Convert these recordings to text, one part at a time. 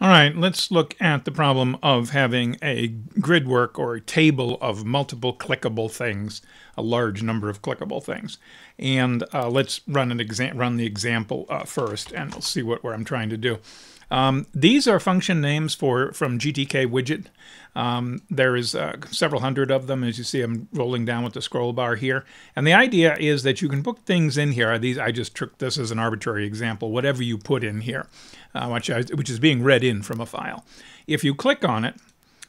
All right, let's look at the problem of having a grid work or a table of multiple clickable things, a large number of clickable things. And uh, let's run an exam run the example uh, first, and we'll see what, what I'm trying to do. Um, these are function names for from GTK widget. Um, there is uh, several hundred of them, as you see. I'm rolling down with the scroll bar here, and the idea is that you can put things in here. These I just took this as an arbitrary example. Whatever you put in here, uh, which, I, which is being read in from a file. If you click on it,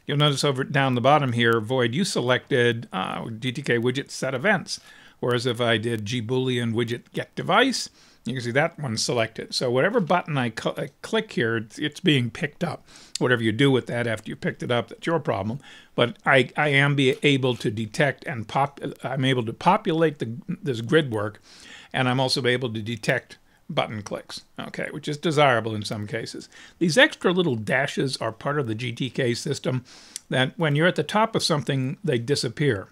you'll notice over down the bottom here, void. You selected uh, GTK widget set events, whereas if I did gboolean widget get device you can see that one's selected. So whatever button I, cl I click here, it's, being picked up. Whatever you do with that after you picked it up, that's your problem. But I, I am be able to detect and pop. I'm able to populate the, this grid work, and I'm also able to detect button clicks, okay, which is desirable in some cases. These extra little dashes are part of the GTK system that when you're at the top of something, they disappear,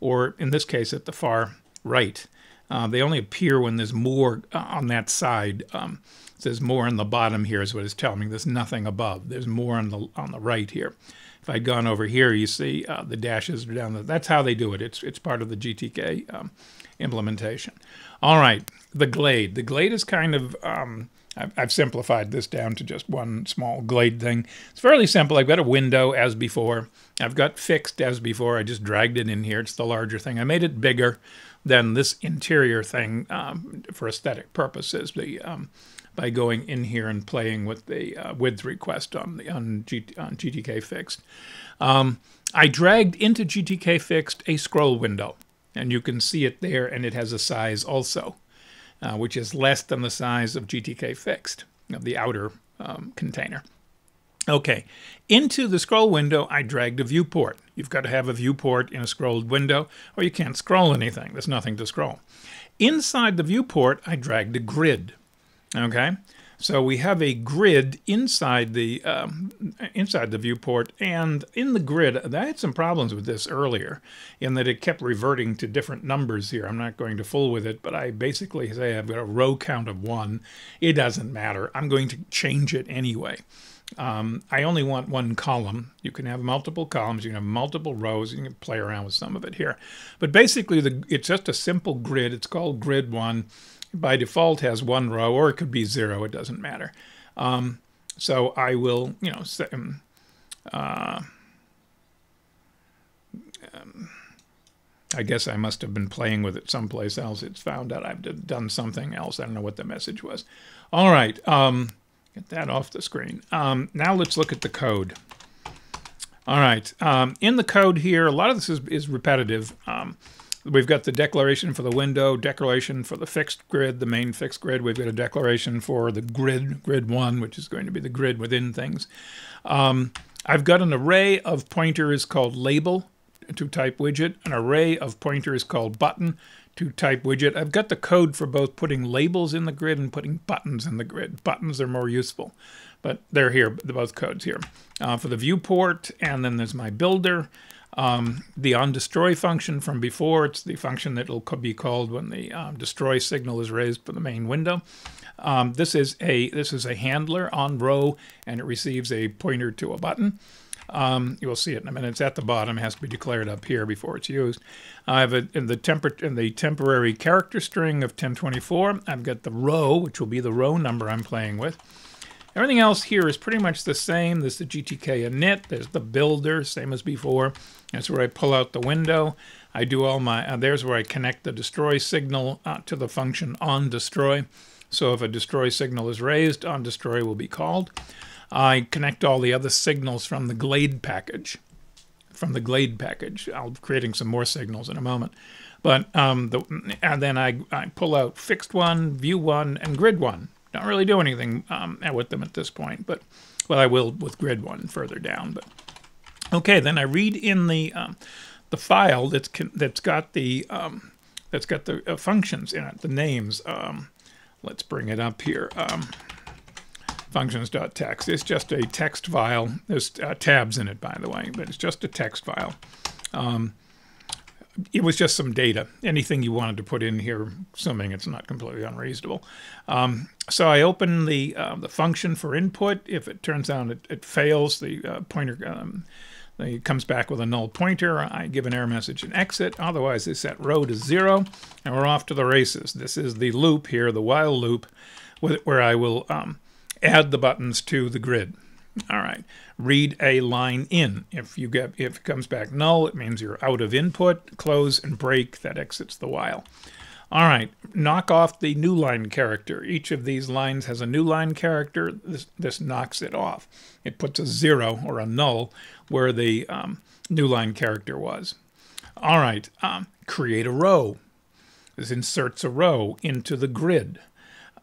or in this case, at the far right. Uh, they only appear when there's more uh, on that side. Um, there's more on the bottom here is what it's telling me. There's nothing above. There's more on the on the right here. If I'd gone over here, you see uh, the dashes are down there. That's how they do it. It's, it's part of the GTK um, implementation. All right, the glade. The glade is kind of, um, I've, I've, simplified this down to just one small glade thing. It's fairly simple. I've got a window as before. I've got fixed as before. I just dragged it in here. It's the larger thing. I made it bigger than this interior thing um, for aesthetic purposes. The um, by going in here and playing with the uh, width request on the on, G, on GTK fixed. Um, I dragged into GTK fixed a scroll window, and you can see it there, and it has a size also, uh, which is less than the size of GTK fixed of the outer um, container. Okay, into the scroll window, I dragged a viewport. You've got to have a viewport in a scrolled window, or you can't scroll anything. There's nothing to scroll. Inside the viewport, I dragged a grid. Okay, so we have a grid inside the um, inside the viewport, and in the grid, I had some problems with this earlier, in that it kept reverting to different numbers here. I'm not going to fool with it, but I basically say I've got a row count of one. It doesn't matter. I'm going to change it anyway. Um, I only want one column. You can have multiple columns. You can have multiple rows. You can play around with some of it here. But basically, the, it's just a simple grid. It's called grid one. By default, has one row, or it could be zero. It doesn't matter. Um, so I will, you know, set, um, uh, um, I guess I must have been playing with it someplace else. It's found out I've done something else. I don't know what the message was. All right. Um, Get that off the screen. Um, now let's look at the code. All right. Um, in the code here, a lot of this is, is repetitive. Um, we've got the declaration for the window, declaration for the fixed grid, the main fixed grid. We've got a declaration for the grid, grid one, which is going to be the grid within things. Um, I've got an array of pointers called label to type widget, an array of pointers called button to type widget. I've got the code for both putting labels in the grid and putting buttons in the grid. Buttons are more useful, but they're here, the both codes here. Uh, for the viewport, and then there's my builder. Um, the onDestroy function from before, it's the function that will be called when the um, destroy signal is raised for the main window. Um, this is a this is a handler on row, and it receives a pointer to a button. Um, you will see it in a minute. It's at the bottom. It has to be declared up here before it's used. I have a, in the temper in the temporary character string of 1024. I've got the row, which will be the row number I'm playing with. Everything else here is pretty much the same. There's the GTK init. There's the builder, same as before. That's where I pull out the window. I do all my, uh, there's where I connect the destroy signal uh, to the function on destroy. So if a destroy signal is raised, on destroy will be called. I connect all the other signals from the Glade package. From the Glade package. I'll be creating some more signals in a moment. But um, the, and then I, I pull out fixed one, view one, and grid one. Don't really do anything um, with them at this point, but well, I will with grid one further down. But okay, then I read in the um, the file that's that's got the um, that's got the uh, functions in it, the names. Um, let's bring it up here. Functions.txt. It's just a text file. There's uh, tabs in it, by the way, but it's just a text file. Um, it was just some data. Anything you wanted to put in here, assuming it's not completely unreasonable. Um, so I open the uh, the function for input. If it turns out it, it fails, the uh, pointer um, it comes back with a null pointer. I give an error message and exit. Otherwise, I set row to zero, and we're off to the races. This is the loop here, the while loop, where I will um, add the buttons to the grid. All right, read a line in. If you get if it comes back null, it means you're out of input. Close and break, that exits the while. All right, knock off the new line character. Each of these lines has a new line character. This, this knocks it off. It puts a zero or a null where the um, new line character was. All right, um, create a row. This inserts a row into the grid.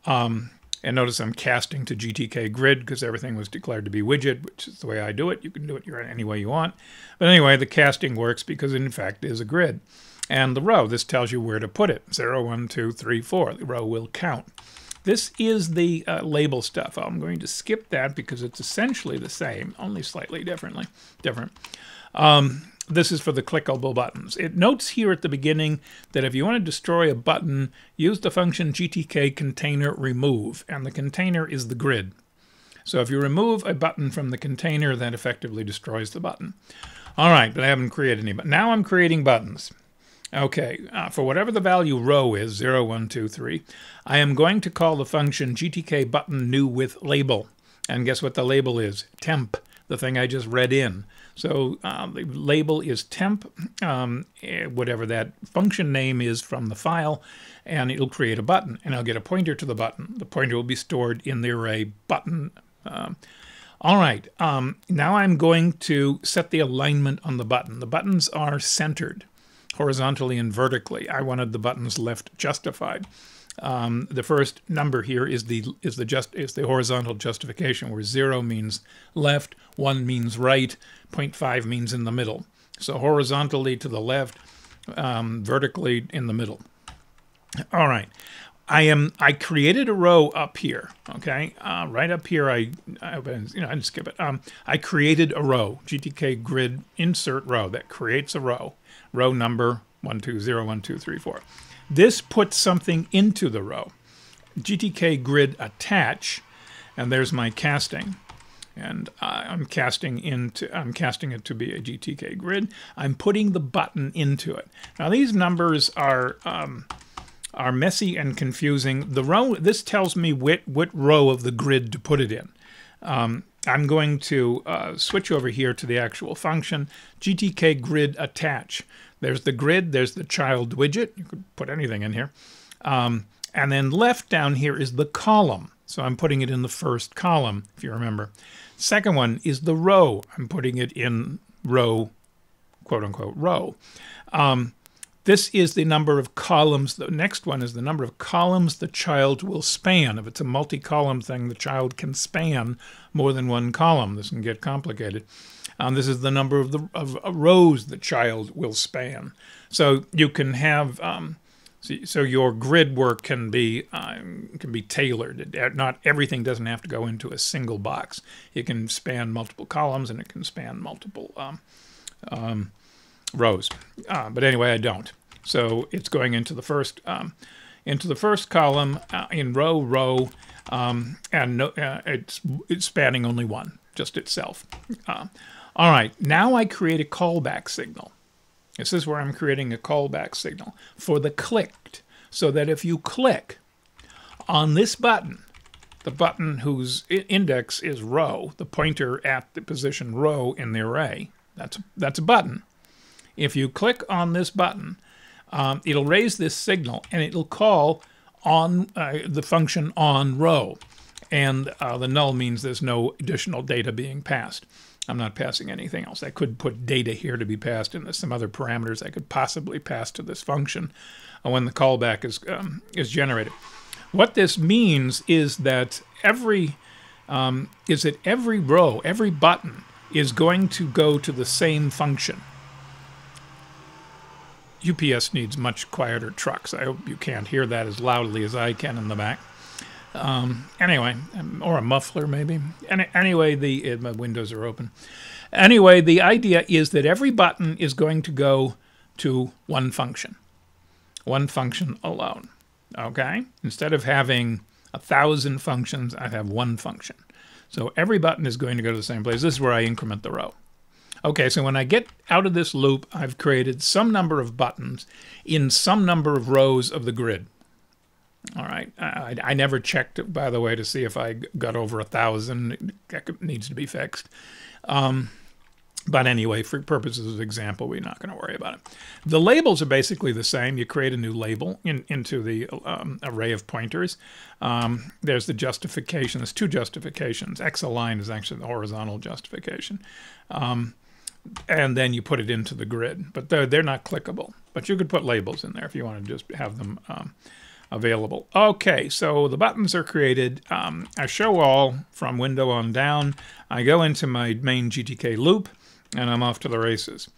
Um, and notice I'm casting to GTK grid because everything was declared to be widget, which is the way I do it. You can do it any way you want. But anyway, the casting works because it in fact is a grid. And the row, this tells you where to put it. 0, 1, 2, 3, 4. The row will count. This is the uh, label stuff. I'm going to skip that because it's essentially the same, only slightly differently different. Um, this is for the clickable buttons. It notes here at the beginning that if you want to destroy a button, use the function gtk container remove, and the container is the grid. So if you remove a button from the container, that effectively destroys the button. All right, but I haven't created any. But now I'm creating buttons. Okay, uh, for whatever the value row is, 0, 1, 2, 3, I am going to call the function gtk button new with label. And guess what the label is? Temp, the thing I just read in. So uh, the label is temp, um, eh, whatever that function name is from the file, and it'll create a button, and I'll get a pointer to the button. The pointer will be stored in the array button. Um, all right, um, now I'm going to set the alignment on the button. The buttons are centered horizontally and vertically. I wanted the buttons left justified. Um, the first number here is the is the just is the horizontal justification, where zero means left, one means right, 0.5 means in the middle. So horizontally to the left, um, vertically in the middle. All right. I am. I created a row up here. Okay, uh, right up here. I, I, you know, I didn't skip it. Um, I created a row. GTK grid insert row that creates a row. Row number one two zero one two three four. This puts something into the row. GTK grid attach, and there's my casting. And I'm casting into I'm casting it to be a GTK grid. I'm putting the button into it. Now these numbers are um, are messy and confusing. The row this tells me what what row of the grid to put it in. Um, I'm going to uh, switch over here to the actual function GTK grid attach. There's the grid, there's the child widget. You could put anything in here. Um, and then left down here is the column. So I'm putting it in the first column, if you remember. Second one is the row. I'm putting it in row, quote unquote, row. Um, this is the number of columns. The next one is the number of columns the child will span. If it's a multi-column thing, the child can span more than one column. This can get complicated. Um, this is the number of the of rows the child will span. So you can have um, so your grid work can be um, can be tailored. Not everything doesn't have to go into a single box. It can span multiple columns and it can span multiple um, um, rows. Uh, but anyway, I don't. So it's going into the first um, into the first column uh, in row row, um, and no, uh, it's it's spanning only one, just itself. Uh, all right, now I create a callback signal. This is where I'm creating a callback signal for the clicked, so that if you click on this button, the button whose index is row, the pointer at the position row in the array, that's, that's a button. If you click on this button, um, it'll raise this signal and it'll call on uh, the function on row. And uh, the null means there's no additional data being passed. I'm not passing anything else. I could put data here to be passed, and there's some other parameters I could possibly pass to this function when the callback is um, is generated. What this means is that every um, is that every row, every button is going to go to the same function. UPS needs much quieter trucks. I hope you can't hear that as loudly as I can in the back. Um, anyway, or a muffler maybe. Any, anyway, the uh, my windows are open. Anyway, the idea is that every button is going to go to one function, one function alone. Okay? Instead of having a thousand functions, I have one function. So every button is going to go to the same place. This is where I increment the row. Okay, so when I get out of this loop, I've created some number of buttons in some number of rows of the grid. All right, I, I never checked, by the way, to see if I got over a thousand. That needs to be fixed. Um, but anyway, for purposes of example, we're not going to worry about it. The labels are basically the same. You create a new label in, into the um, array of pointers. Um, there's the justification. There's two justifications. X align is actually the horizontal justification. Um, and then you put it into the grid. But they're, they're not clickable. But you could put labels in there if you want to just have them um, available. Okay, so the buttons are created. Um, I show all from window on down. I go into my main GTK loop and I'm off to the races.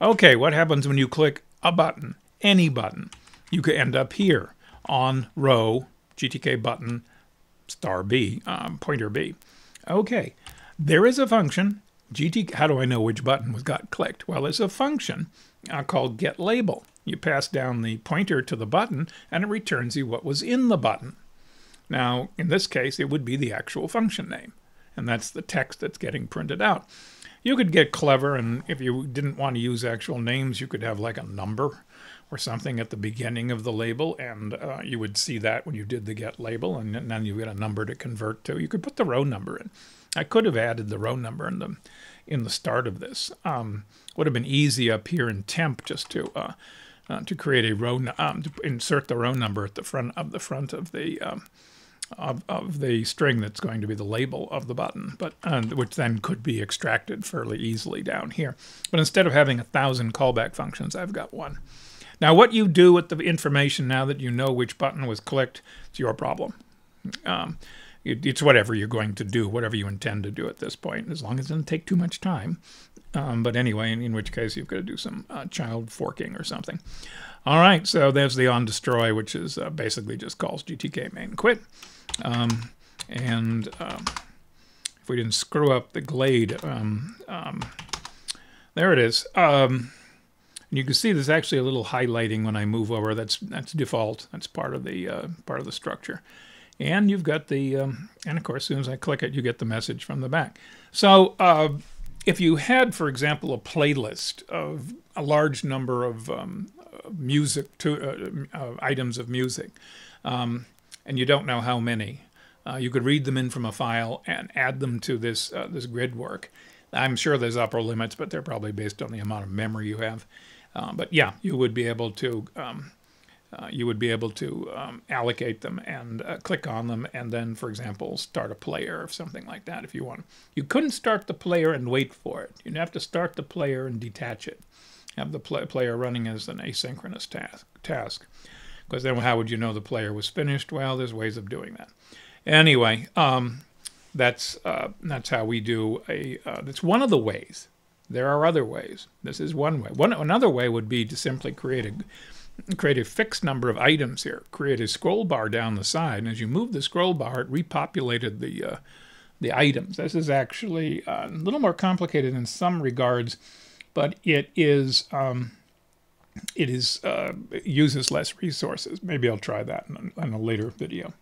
Okay, what happens when you click a button, any button? You could end up here on row GTK button star B, um, pointer B. Okay, there is a function, GTK, how do I know which button was got clicked? Well, it's a function uh, called get label. You pass down the pointer to the button and it returns you what was in the button. Now, in this case, it would be the actual function name, and that's the text that's getting printed out. You could get clever, and if you didn't want to use actual names, you could have like a number or something at the beginning of the label, and uh, you would see that when you did the get label, and then you get a number to convert to. You could put the row number in. I could have added the row number in the in the start of this. Um, would have been easy up here in temp just to uh, uh, to create a row um, to insert the row number at the front of the front of the um, of, of the string that's going to be the label of the button, but which then could be extracted fairly easily down here. But instead of having a thousand callback functions, I've got one. Now, what you do with the information now that you know which button was clicked, it's your problem. Um, it's whatever you're going to do, whatever you intend to do at this point, as long as it doesn't take too much time. Um, but anyway, in, in, which case you've got to do some uh, child forking or something. All right, so there's the on destroy, which is uh, basically just calls GTK main quit. Um, and um, if we didn't screw up the glade, um, um there it is. Um, you can see there's actually a little highlighting when I move over. That's that's default. That's part of the uh, part of the structure. And you've got the, um, and of course, as soon as I click it, you get the message from the back. So uh, if you had, for example, a playlist of a large number of um, music to uh, uh, items of music, um, and you don't know how many. Uh, you could read them in from a file and add them to this uh, this grid work. I'm sure there's upper limits, but they're probably based on the amount of memory you have. Uh, but yeah, you would be able to um, uh, you would be able to um, allocate them and uh, click on them, and then, for example, start a player or something like that if you want. You couldn't start the player and wait for it. You'd have to start the player and detach it. Have the play player running as an asynchronous task. task. Because then how would you know the player was finished? Well, there's ways of doing that. Anyway, um, that's uh, that's how we do a. Uh, that's one of the ways. There are other ways. This is one way. One another way would be to simply create a create a fixed number of items here. Create a scroll bar down the side, and as you move the scroll bar, it repopulated the uh, the items. This is actually uh, a little more complicated in some regards, but it is. Um, it is uh, uses less resources. Maybe I'll try that in a later video.